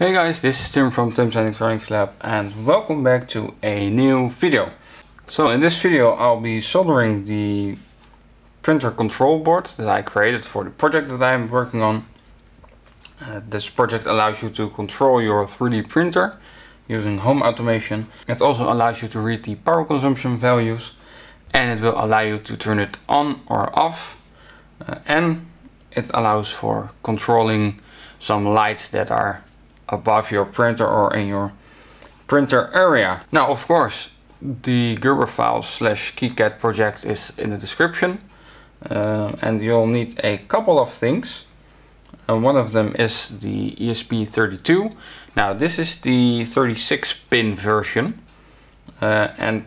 Hey guys, this is Tim from Tim's Electronics Lab and welcome back to a new video. So in this video I'll be soldering the printer control board that I created for the project that I'm working on. Uh, this project allows you to control your 3D printer using home automation. It also allows you to read the power consumption values and it will allow you to turn it on or off uh, and it allows for controlling some lights that are above your printer or in your printer area. Now of course the Gerber file slash KiCad project is in the description uh, and you'll need a couple of things. Uh, one of them is the ESP32. Now this is the 36 pin version uh, and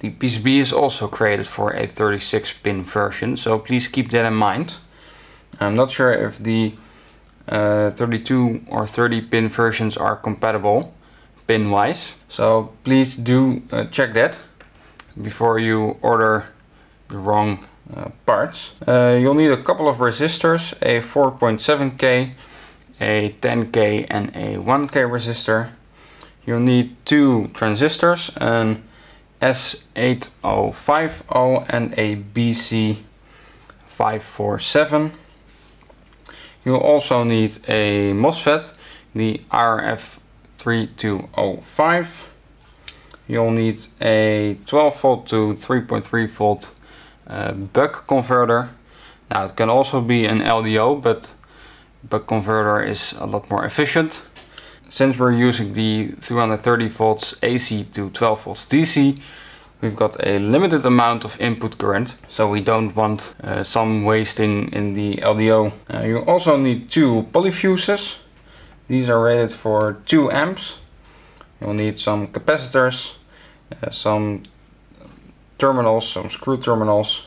the PCB is also created for a 36 pin version so please keep that in mind. I'm not sure if the uh, 32 or 30 pin versions are compatible pin wise so please do uh, check that before you order the wrong uh, parts. Uh, you'll need a couple of resistors, a 4.7k, a 10k and a 1k resistor. You'll need two transistors, an S8050 and a BC547 You'll also need a MOSFET, the IRF3205. You'll need a 12 volt to 3.3 volt uh, buck converter. Now it can also be an LDO, but buck converter is a lot more efficient. Since we're using the 330 volts AC to 12 volts DC, we've got a limited amount of input current so we don't want uh, some wasting in the LDO. Uh, you also need two polyfuses. These are rated for 2 amps. You'll need some capacitors, uh, some terminals, some screw terminals,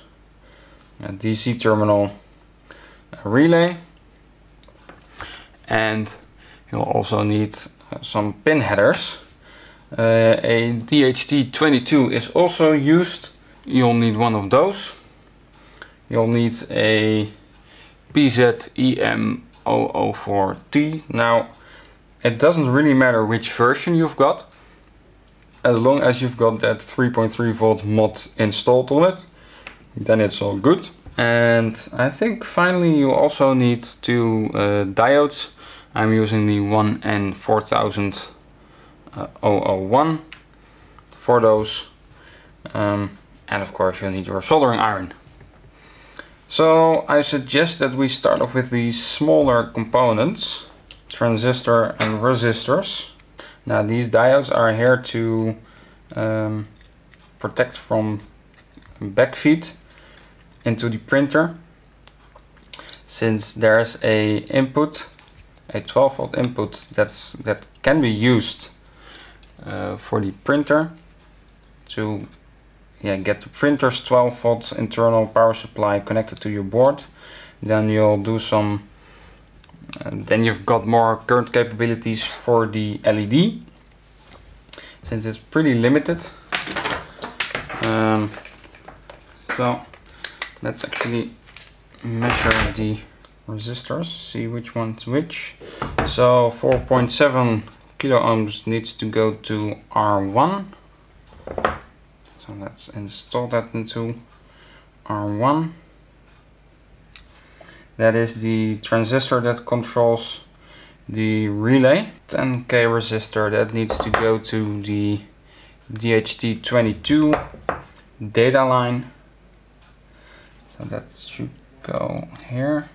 a DC terminal, a relay and you'll also need uh, some pin headers a DHT22 is also used. You'll need one of those. You'll need a PZEM004T. Now, it doesn't really matter which version you've got, as long as you've got that 3.3 volt mod installed on it, then it's all good. And I think finally you also need two uh, diodes. I'm using the 1N4000 uh, 001 for those. Um, and of course you'll need your soldering iron. So I suggest that we start off with the smaller components, transistor and resistors. Now these diodes are here to um, protect from backfeed into the printer. Since there's a input, a 12 volt input that's that can be used uh, for the printer to yeah, get the printer's 12 volt internal power supply connected to your board. Then you'll do some, uh, then you've got more current capabilities for the LED. Since it's pretty limited. Um, so let's actually measure the resistors, see which one's which. So 4.7 kilo ohms needs to go to R1 so let's install that into R1 that is the transistor that controls the relay. 10k resistor that needs to go to the DHT22 data line. So that should go here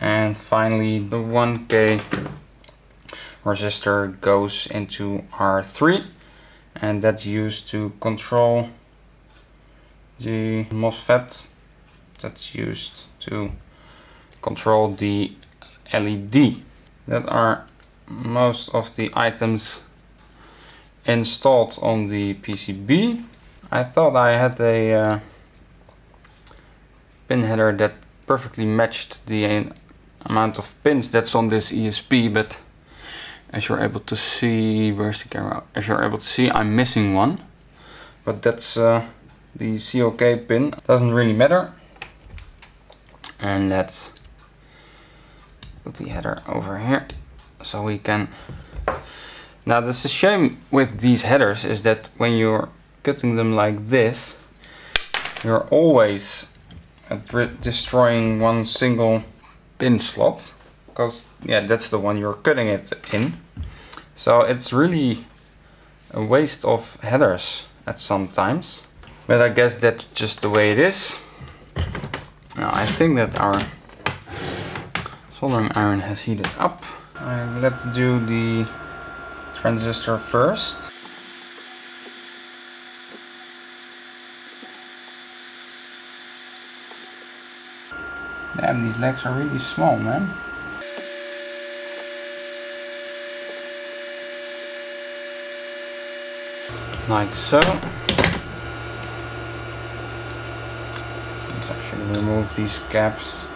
and finally the 1k resistor goes into R3 and that's used to control the MOSFET. That's used to control the LED that are most of the items installed on the PCB I thought I had a uh, pin header that perfectly matched the amount of pins that's on this ESP, but as you're able to see, where's the camera? As you're able to see, I'm missing one. But that's uh, the COK pin. Doesn't really matter. And let's put the header over here so we can now that's the shame with these headers is that when you're cutting them like this you're always destroying one single pin slot because yeah that's the one you're cutting it in. So it's really a waste of headers at some times but I guess that's just the way it is. Now I think that our soldering iron has heated up. Uh, let's do the transistor first Damn, these legs are really small, man. Like so. Let's actually remove these caps.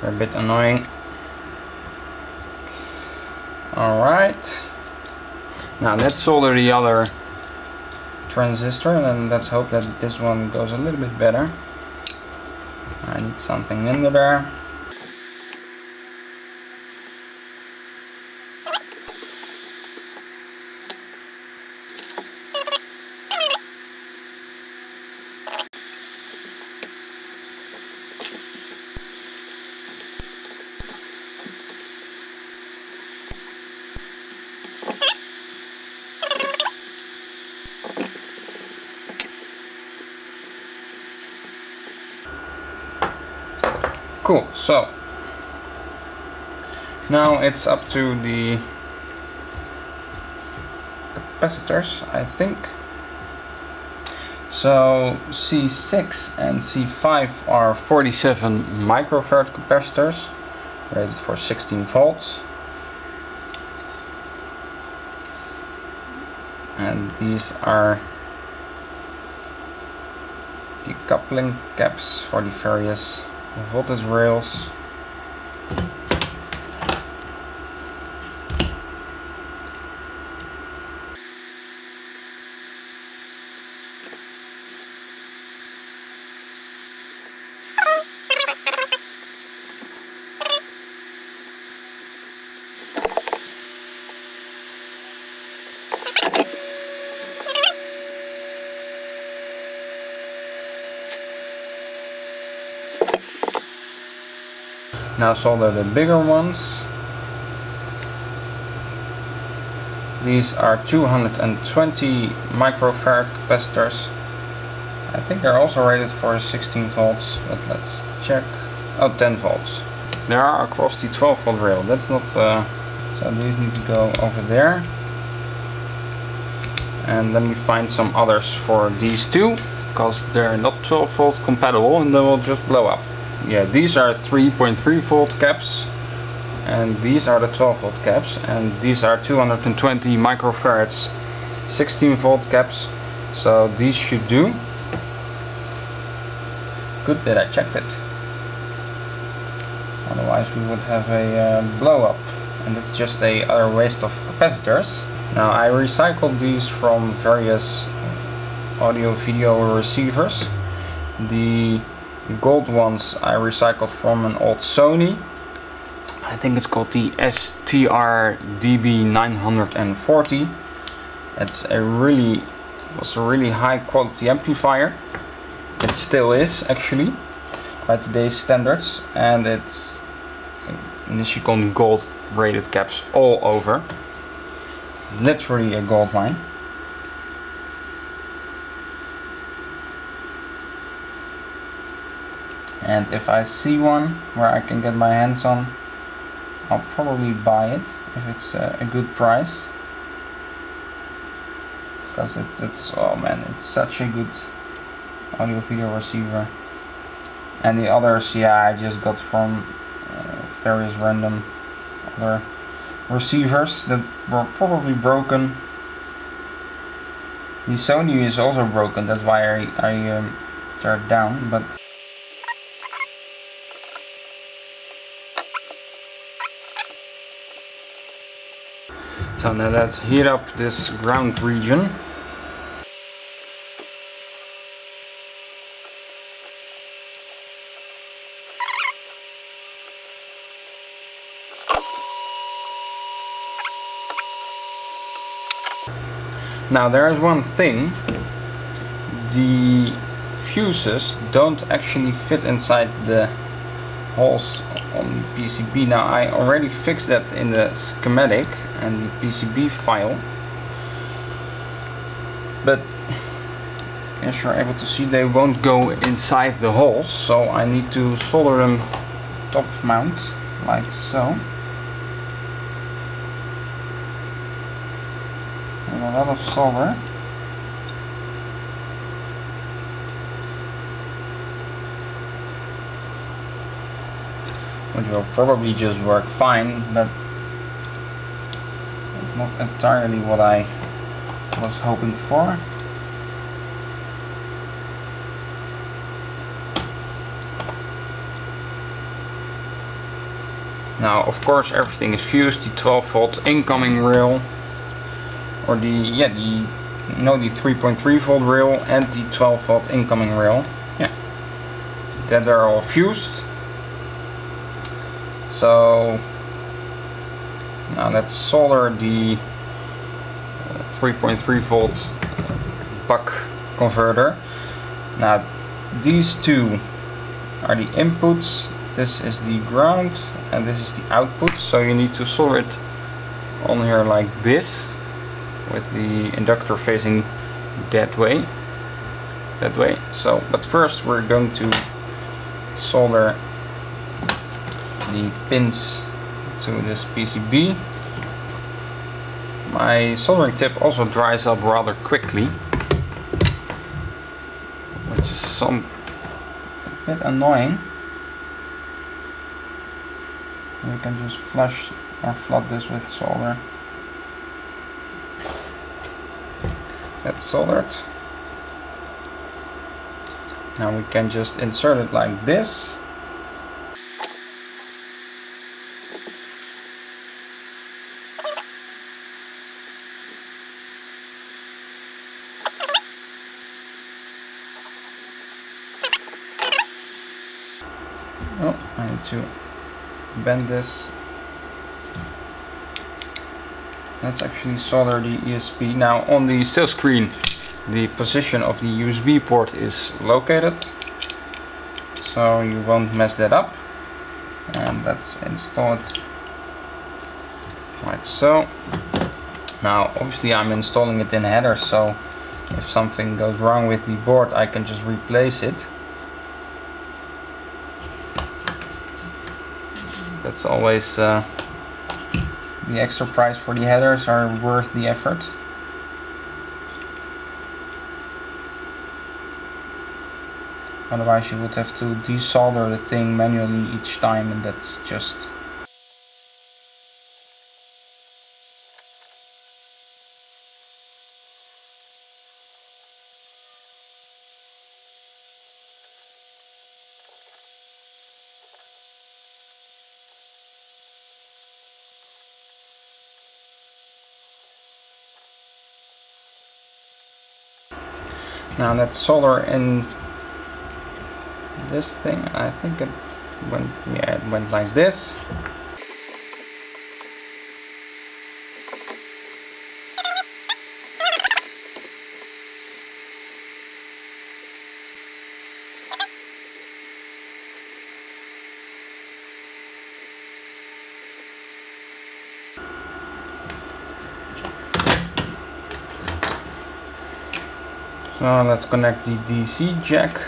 They're a bit annoying. Alright. Now let's solder the other transistor and let's hope that this one goes a little bit better. I need something in there. Cool, so now it's up to the capacitors, I think. So C6 and C5 are 47 microfarad capacitors, rated for 16 volts. And these are the coupling caps for the various voltage rails Now solder the bigger ones. These are 220 microfarad capacitors. I think they're also rated for 16 volts, but let's check. Oh, 10 volts. They are across the 12 volt rail. That's not. Uh, so these need to go over there. And let me find some others for these two, because they're not 12 volt compatible and they will just blow up yeah these are 3.3 volt caps and these are the 12 volt caps and these are 220 microfarads 16 volt caps. So these should do. Good that I checked it. Otherwise we would have a uh, blow up and it's just a other waste of capacitors. Now I recycled these from various audio video receivers. The gold ones I recycled from an old Sony. I think it's called the STR DB940. It's a really was a really high quality amplifier. It still is actually by today's standards and it's Nichicon gold rated caps all over. Literally a gold line. And if I see one where I can get my hands on I'll probably buy it if it's a good price. Because it, it's oh man it's such a good audio video receiver. And the others yeah I just got from uh, various random other receivers that were probably broken. The Sony is also broken that's why I, I um, down but So now let's heat up this ground region. Now there is one thing, the fuses don't actually fit inside the holes on PCB. Now I already fixed that in the schematic and the PCB file. But as you're able to see they won't go inside the holes so I need to solder them top mount like so. With a lot of solder. Which will probably just work fine, but it's not entirely what I was hoping for. Now, of course, everything is fused. The 12 volt incoming rail, or the yeah, the no, the 3.3 volt rail and the 12 volt incoming rail. Yeah, that they're all fused. So now let's solder the uh, 3.3 volt buck converter. Now these two are the inputs, this is the ground and this is the output. So you need to solder it on here like this with the inductor facing that way that way so but first we're going to solder the pins to this PCB. My soldering tip also dries up rather quickly, which is some bit annoying. We can just flush or flood this with solder. That's soldered. Now we can just insert it like this Oh, I need to bend this. Let's actually solder the ESP. Now on the silkscreen the position of the USB port is located. So you won't mess that up. And let's install it like so. Now obviously I'm installing it in header so if something goes wrong with the board I can just replace it that's always uh, the extra price for the headers are worth the effort. Otherwise you would have to desolder the thing manually each time and that's just Now let's solder in this thing. I think it went, yeah, it went like this. So let's connect the DC jack.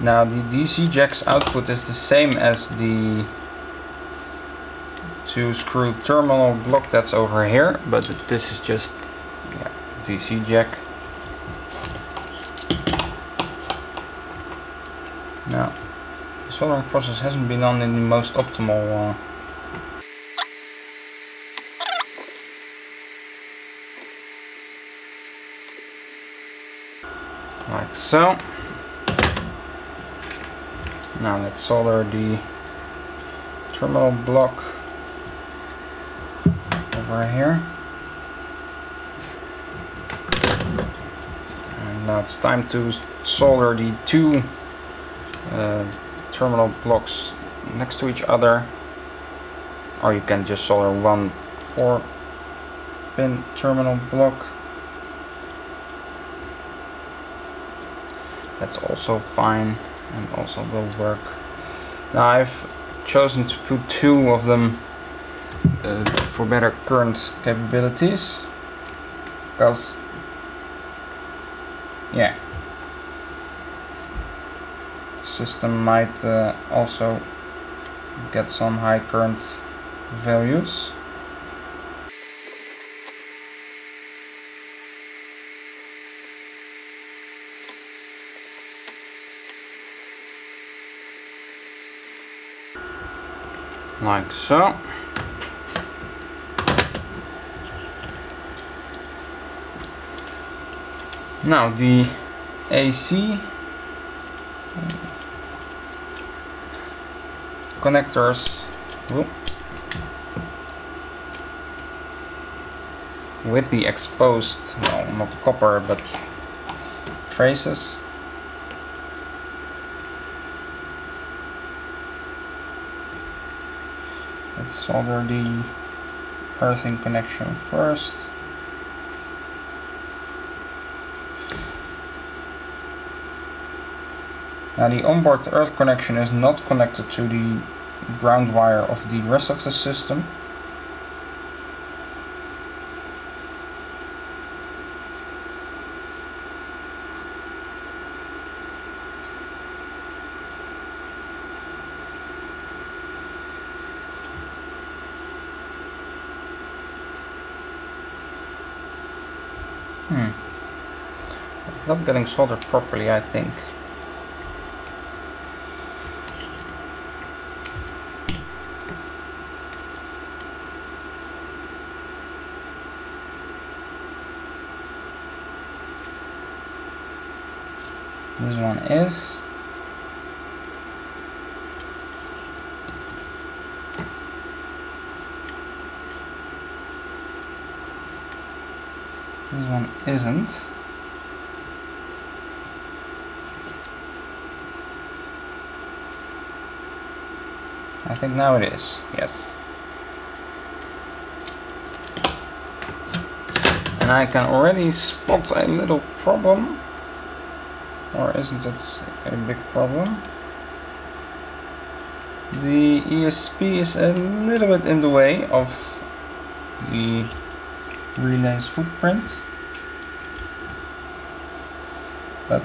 Now the DC jack's output is the same as the two screw terminal block that's over here, but this is just yeah, DC jack. Now, the soldering process hasn't been done in the most optimal uh, like so. Now let's solder the terminal block over here. And now it's time to solder the two uh, terminal blocks next to each other or you can just solder one 4 pin terminal block that's also fine and also will work. Now I've chosen to put two of them uh, for better current capabilities because yeah. System might uh, also get some high current values like so. Now the AC connectors. With the exposed, well not copper but traces solder the earthing connection first Now the onboard earth connection is not connected to the ground wire of the rest of the system. It's not getting soldered properly, I think. This one is. This one isn't. I think now it is, yes. And I can already spot a little problem. Or isn't it a big problem? The ESP is a little bit in the way of the relay's footprint. But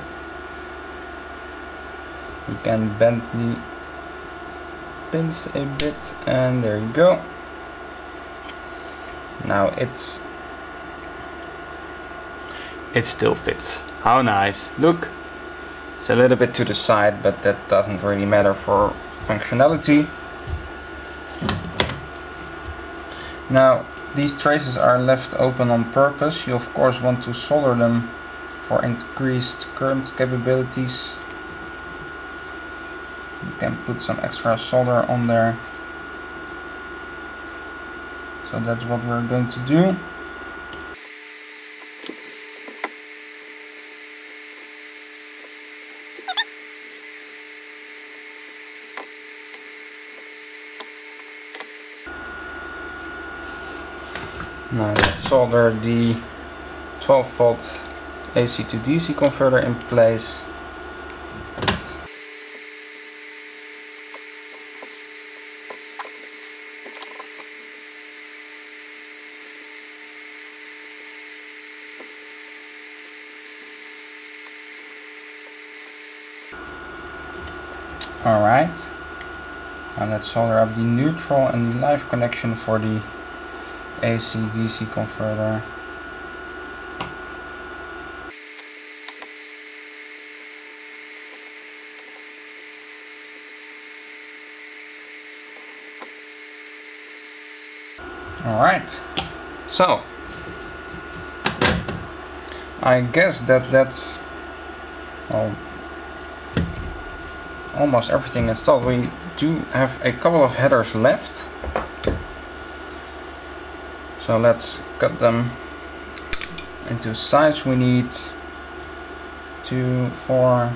you can bend the pins a bit and there you go. Now it's it still fits. How nice. Look. It's a little bit to the side, but that doesn't really matter for functionality. Now, these traces are left open on purpose. You of course want to solder them for increased current capabilities. Can put some extra solder on there. So that's what we're going to do. Now solder the 12 volt AC to DC converter in place. Alright. Now let's solder up the neutral and the live connection for the AC DC converter. Alright, so I guess that that's well, almost everything installed. We do have a couple of headers left. So let's cut them into size we need two, four.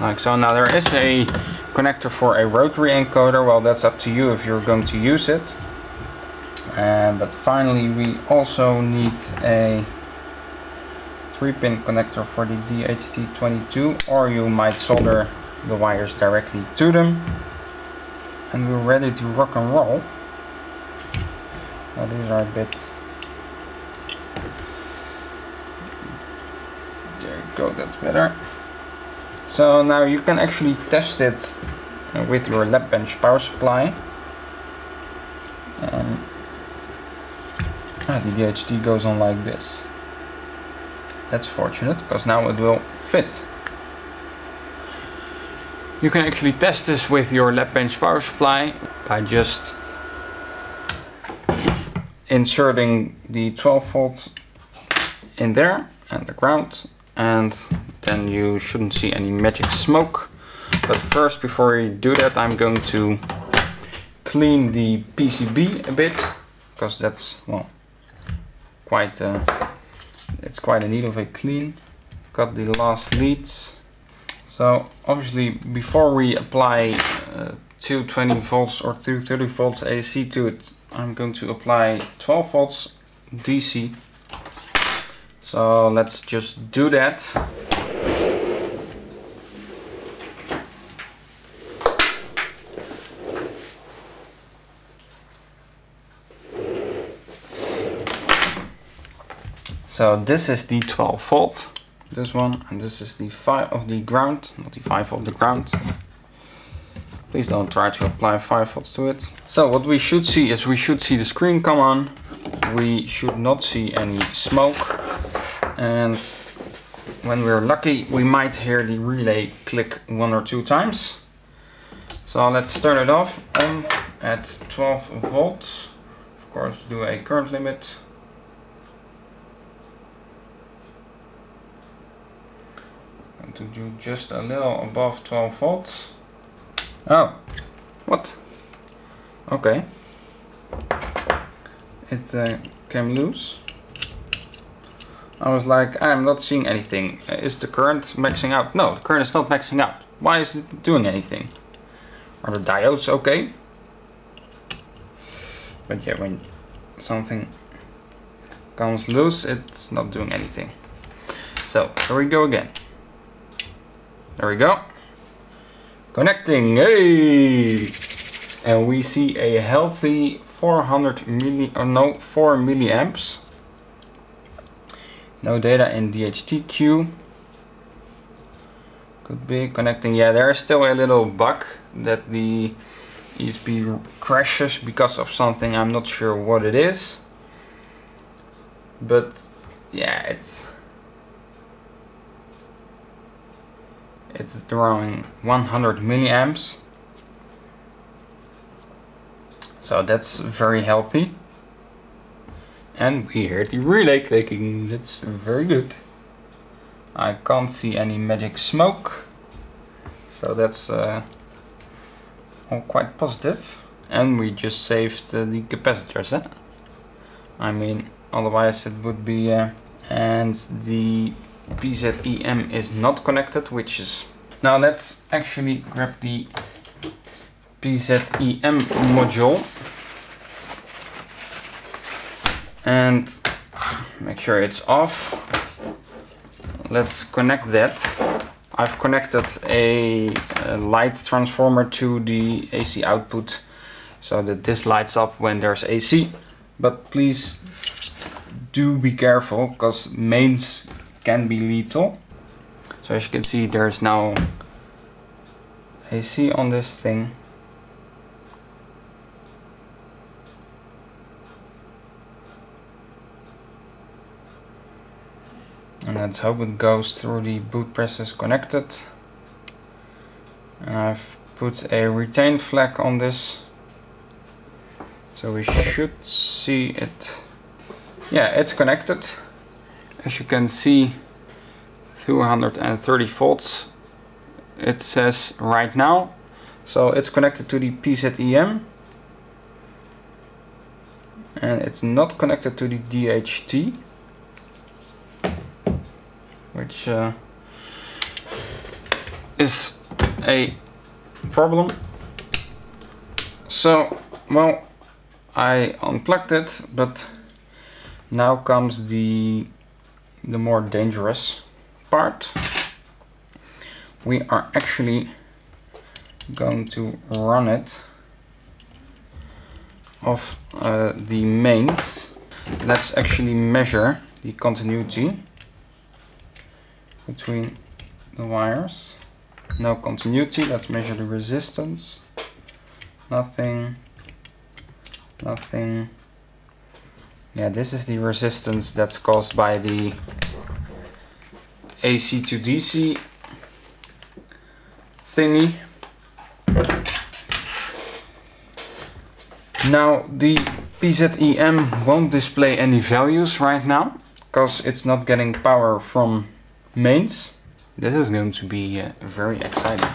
Like so, now there is a connector for a rotary encoder, well that's up to you if you're going to use it. Uh, but finally we also need a 3 pin connector for the DHT22 or you might solder the wires directly to them. And we're ready to rock and roll. Now these are a bit... There you go, that's better. So now you can actually test it with your lab bench power supply. Ah, the DHT goes on like this. That's fortunate, because now it will fit. You can actually test this with your lab bench power supply by just inserting the 12 volt in there and the ground and then you shouldn't see any magic smoke but first before you do that I'm going to clean the PCB a bit because that's well quite uh, it's quite a need of a clean. Got the last leads. So obviously before we apply uh, 220 volts or 230 volts AC to it I'm going to apply 12 volts DC so let's just do that So this is the 12 volt, this one, and this is the 5 of the ground, not the 5 of the ground. Please don't try to apply 5 volts to it. So what we should see is we should see the screen come on. We should not see any smoke. And when we're lucky, we might hear the relay click one or two times. So let's turn it off on at 12 volts. Of course, do a current limit to do just a little above 12 volts. Oh, what? Okay. It uh, came loose. I was like, I'm not seeing anything. Uh, is the current maxing out? No, the current is not maxing out. Why is it doing anything? Are the diodes okay? But yeah, when something comes loose, it's not doing anything. So, here we go again. There we go. Connecting, hey! And we see a healthy 400 milli, or no, 4 milliamps. No data in DHT-Q. Could be connecting, yeah, there's still a little bug that the ESP crashes because of something, I'm not sure what it is. But yeah, it's it's drawing 100 milliamps. So that's very healthy. And we hear the relay clicking. That's very good. I can't see any magic smoke. So that's uh, all quite positive. And we just saved uh, the capacitors eh? I mean otherwise it would be uh, and the PZEM is not connected, which is... Now let's actually grab the PZEM module and make sure it's off. Let's connect that. I've connected a, a, light transformer to the AC output so that this lights up when there's AC. But please do be careful because mains can be lethal. So as you can see there's now AC on this thing. And let's hope it goes through the boot presses connected. And I've put a retain flag on this. So we should see it. Yeah, it's connected as you can see 230 volts it says right now so it's connected to the PZEM and it's not connected to the DHT which uh, is a problem. So, well, I unplugged it, but now comes the the more dangerous part. We are actually going to run it of uh, the mains. Let's actually measure the continuity between the wires. No continuity, let's measure the resistance. Nothing, nothing. Yeah, this is the resistance that's caused by the AC to DC thingy. Now the PZEM won't display any values right now because it's not getting power from mains. This is going to be uh, very exciting.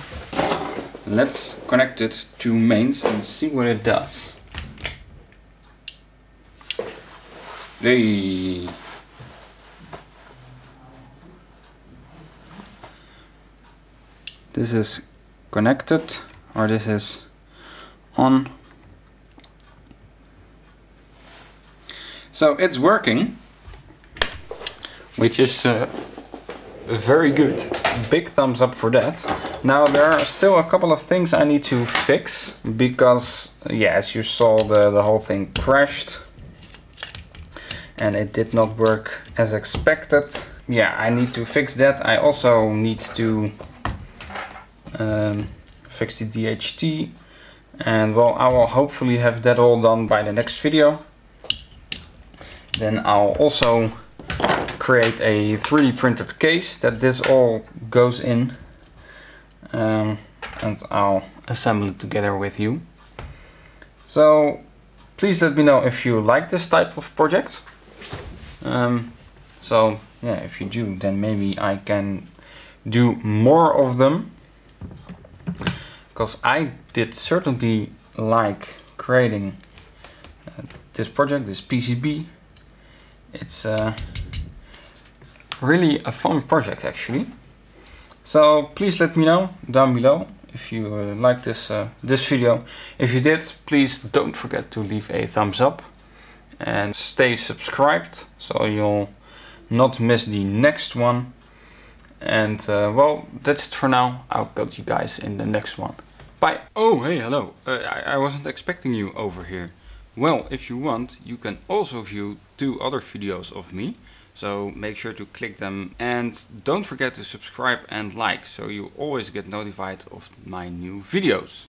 Let's connect it to mains and see what it does. Hey. This is connected or this is on So it's working, which is uh, very good. Big thumbs up for that. Now there are still a couple of things I need to fix because, yeah, as you saw, the, the whole thing crashed and it did not work as expected. Yeah, I need to fix that. I also need to um, fix the DHT and well, I will hopefully have that all done by the next video. Then I'll also create a 3D printed case that this all goes in um, and I'll assemble it together with you. So please let me know if you like this type of project. Um, so yeah, if you do, then maybe I can do more of them. Because I did certainly like creating uh, this project, this PCB it's uh, really a fun project actually. So please let me know down below if you uh, like this uh, this video. If you did, please don't forget to leave a thumbs up and stay subscribed so you'll not miss the next one. And uh, well, that's it for now. I'll catch you guys in the next one. Bye. Oh, hey, hello. Uh, I, I wasn't expecting you over here. Well, if you want, you can also view two other videos of me. So make sure to click them and don't forget to subscribe and like so you always get notified of my new videos.